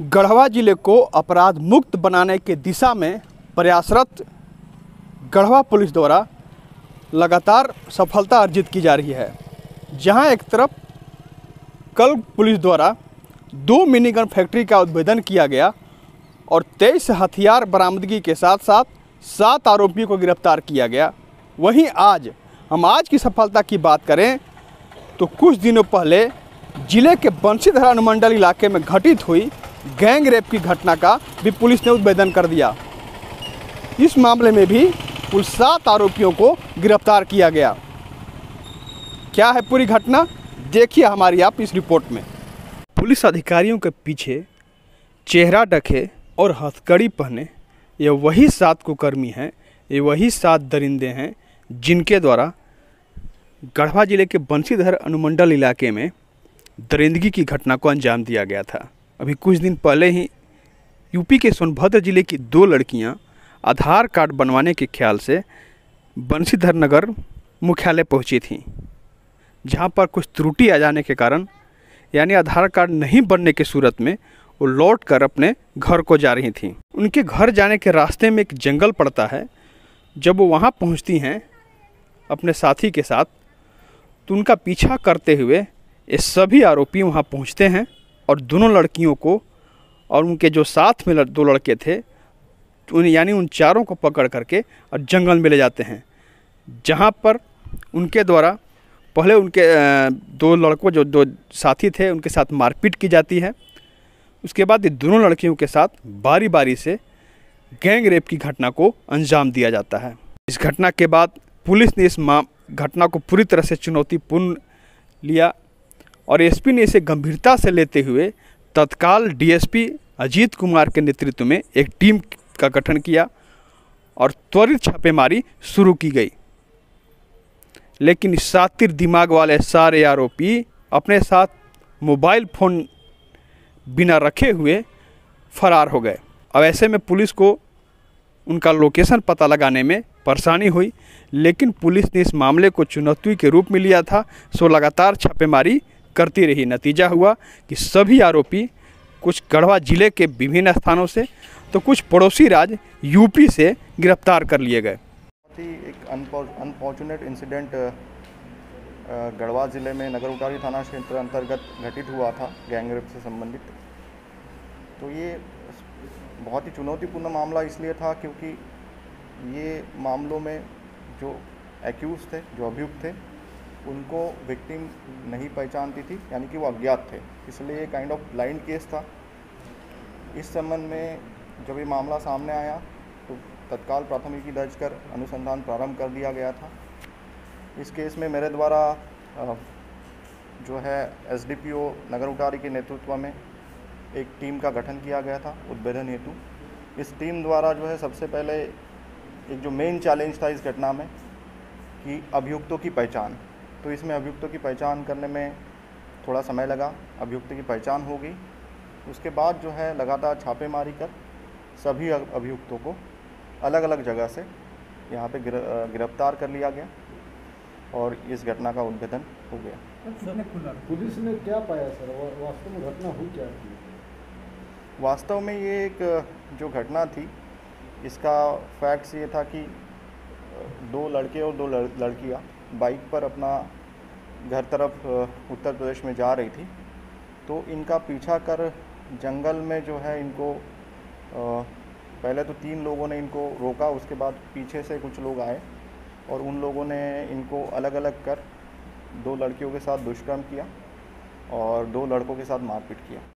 गढ़वा ज़िले को अपराध मुक्त बनाने के दिशा में प्रयासरत गढ़वा पुलिस द्वारा लगातार सफलता अर्जित की जा रही है। जहाँ एक तरफ़ कल पुलिस द्वारा दो मिनीगन फैक्ट्री का उद्भेदन किया गया और तेईस हथियार बरामदगी के साथ साथ सात आरोपियों को गिरफ़्तार किया गया। वहीं आज हम आज की सफलता की बात करें तो कुछ दिनों पहले ज़िले के बंशीधर अनुमंडल इलाके में घटित हुई गैंग रेप की घटना का भी पुलिस ने उद्भेदन कर दिया। इस मामले में भी कुल सात आरोपियों को गिरफ़्तार किया गया। क्या है पूरी घटना? देखिए हमारी आप इस रिपोर्ट में। पुलिस अधिकारियों के पीछे चेहरा ढके और हथकड़ी पहने, ये वही सात कुकर्मी हैं, ये वही सात दरिंदे हैं, जिनके द्वारा गढ़वा ज़िले के बंसीधर अनुमंडल इलाके में दरिंदगी की घटना को अंजाम दिया गया था। अभी कुछ दिन पहले ही यूपी के सोनभद्र ज़िले की दो लड़कियाँ आधार कार्ड बनवाने के ख्याल से बंसीधर नगर मुख्यालय पहुँची थीं, जहाँ पर कुछ त्रुटि आ जाने के कारण, यानी आधार कार्ड नहीं बनने की सूरत में वो लौट कर अपने घर को जा रही थीं। उनके घर जाने के रास्ते में एक जंगल पड़ता है। जब वो वहाँ पहुँचती हैं, अपने साथी के साथ तो उनका पीछा करते हुए ये सभी आरोपी वहाँ पहुँचते हैं और दोनों लड़कियों को और उनके जो साथ में दो लड़के थे उन यानी उन चारों को पकड़ करके और जंगल में ले जाते हैं। जहाँ पर उनके द्वारा पहले उनके दो लड़कों, जो दो साथी थे, उनके साथ मारपीट की जाती है। उसके बाद ये दोनों लड़कियों के साथ बारी बारी से गैंग रेप की घटना को अंजाम दिया जाता है। इस घटना के बाद पुलिस ने इस माम घटना को पूरी तरह से चुनौतीपूर्ण लिया और एसपी ने इसे गंभीरता से लेते हुए तत्काल डीएसपी अजीत कुमार के नेतृत्व में एक टीम का गठन किया और त्वरित छापेमारी शुरू की गई। लेकिन सातिर दिमाग वाले सारे आरोपी अपने साथ मोबाइल फ़ोन बिना रखे हुए फरार हो गए। अब ऐसे में पुलिस को उनका लोकेशन पता लगाने में परेशानी हुई, लेकिन पुलिस ने इस मामले को चुनौती के रूप में लिया था। सो लगातार छापेमारी करती रही। नतीजा हुआ कि सभी आरोपी कुछ गढ़वा ज़िले के विभिन्न स्थानों से तो कुछ पड़ोसी राज्य यूपी से गिरफ़्तार कर लिए गए। ही एक अनफॉर्चुनेट इंसिडेंट गढ़वा ज़िले में नगर उटारी थाना क्षेत्र अंतर्गत घटित हुआ था गैंगरेप से संबंधित। तो ये बहुत ही चुनौतीपूर्ण मामला इसलिए था क्योंकि ये मामलों में जो एक्यूज थे, जो अभियुक्त थे, उनको विक्टिम नहीं पहचानती थी, यानी कि वो अज्ञात थे। इसलिए ये काइंड ऑफ़ ब्लाइंड केस था। इस संबंध में जब ये मामला सामने आया तो तत्काल प्राथमिकी दर्ज कर अनुसंधान प्रारंभ कर दिया गया था। इस केस में मेरे द्वारा जो है, एसडीपीओ नगर उटारी के नेतृत्व में एक टीम का गठन किया गया था, उद्भेदन हेतु। इस टीम द्वारा जो है, सबसे पहले एक जो मेन चैलेंज था इस घटना में, कि अभियुक्तों की पहचान। तो इसमें अभियुक्तों की पहचान करने में थोड़ा समय लगा, अभियुक्त की पहचान हो गई। उसके बाद जो है, लगातार छापेमारी कर सभी अभियुक्तों को अलग अलग जगह से यहाँ पे गिरफ़्तार कर लिया गया। और इस घटना का उद्भेदन हो गया। पुलिस ने क्या पाया सर? वास्तव में घटना हुई क्या थी? वास्तव में ये एक जो घटना थी इसका फैक्ट्स ये था कि दो लड़के और दो लड़कियाँ बाइक पर अपना घर तरफ़ उत्तर प्रदेश में जा रही थी। तो इनका पीछा कर जंगल में जो है इनको पहले तो तीन लोगों ने इनको रोका उसके बाद पीछे से कुछ लोग आए। और उन लोगों ने इनको अलग अलग कर दो लड़कियों के साथ दुष्कर्म किया और दो लड़कों के साथ मारपीट किया।